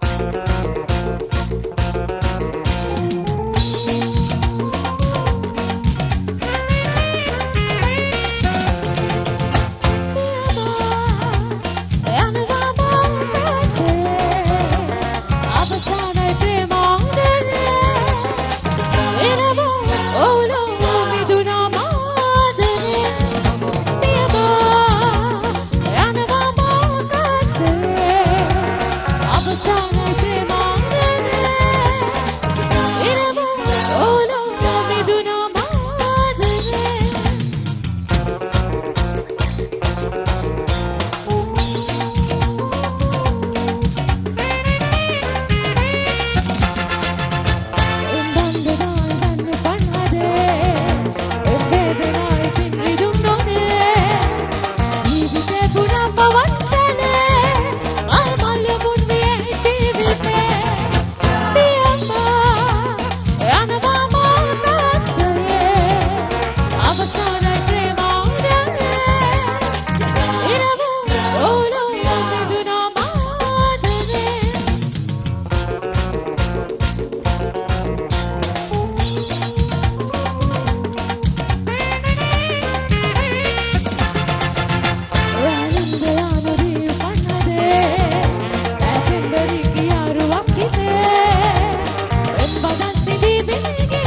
Bye. ಬೇಗ